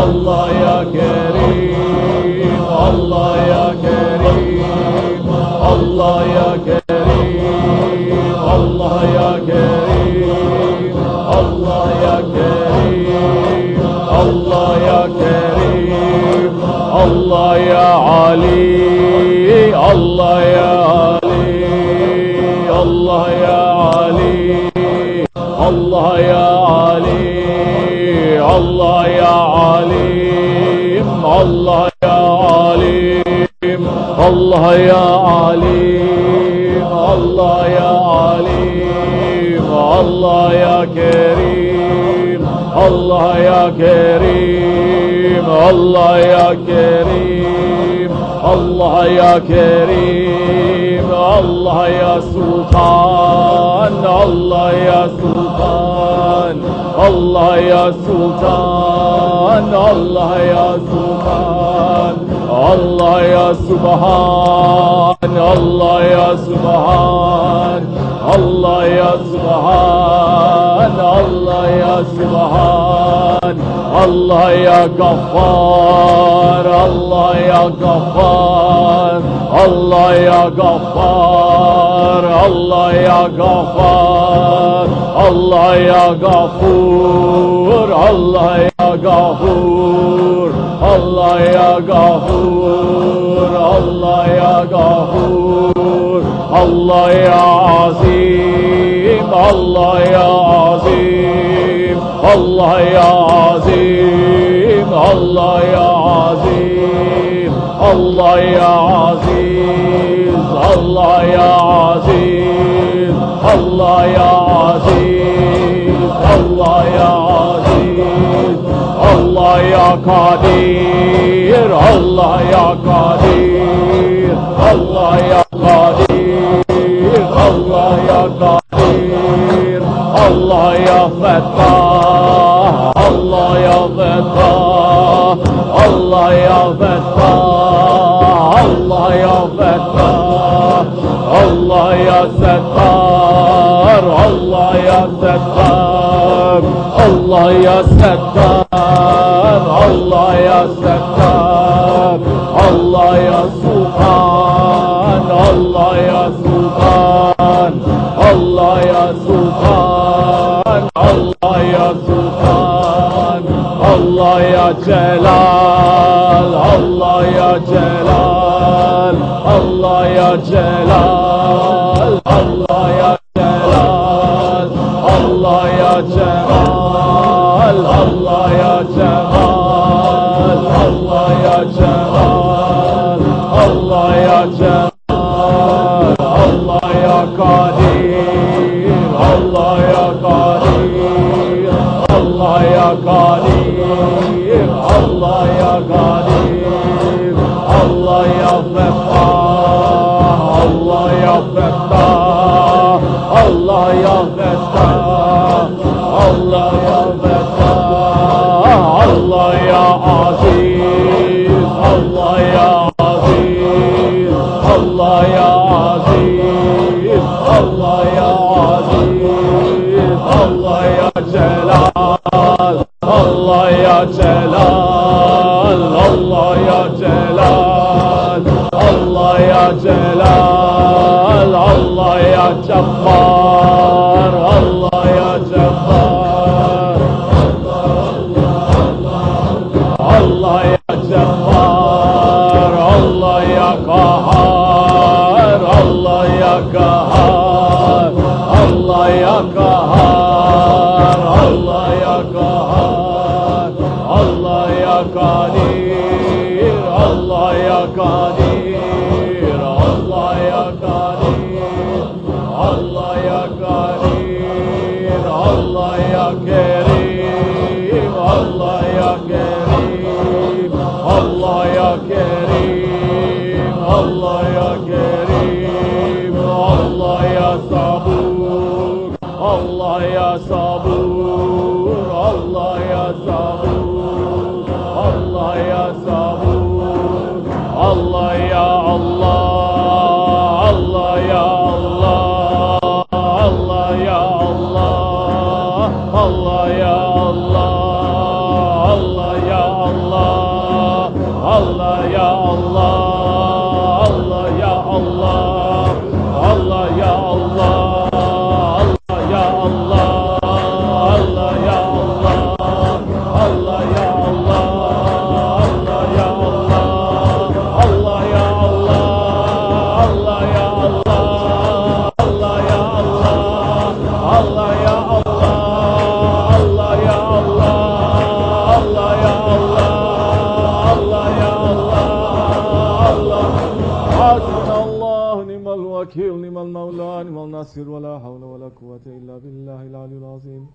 Allah ya Kerim Allah ya Kerim Allah ya Kerim Allah ya Kerim Allah ya Kerim Allah ya Kerim Allah ya Ali Allah ya Allah ya alim Allah ya alim Allah ya kerim Allah ya kerim Allah ya kerim Allah ya kerim Allah ya sultan Allah ya sultan Allah ya sultan Allah ya sultan الله يا سبحان الله يا سبحان الله يا سبحان الله يا سبحان الله يا غفار الله يا غفار الله يا غفار الله يا غفار الله يا غفور الله يا غفور الله يا غفور الله يا غفور الله يا عظيم الله يا عظيم الله يا عظيم الله يا عظيم الله يا عزيز الله يا عظيم الله يا kadir Allah ya kadir Allah ya kadir Allah ya kadir Allah ya fettah Allah ya fettah Allah ya fettah Allah ya fettah Allah ya settar Allah ya settar Allah ya settar Allah ya settar Allah ya sultan Allah ya sultan Allah ya sultan Allah ya sultan Allah ya celal Allah ya celal Allah ya celal Allah ya celal Allah ya celal Allah Allah ya celal Allah ya kadir Allah ya kadir Allah ya kadir Allah ya kadir Allah ya fettah Allah ya fettah Allah ya celal Allah ya celal Allah ya celal Allah ya cebbar Allah ya cebbar Allah ya cebbar Allah ya kahar Allah ya kahar kadir Allah ya kadir Allah ya kadir Allah ya kadir Allah ya kerim Allah ya kerim Allah ya kerim Allah ya kerim Allah ya sabur Allah ya sabur Allah الوكيل نعم المولى نعم الناصر ولا حول ولا قوة إلا بالله العلي العظيم.